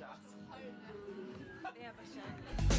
shots. They have a shot.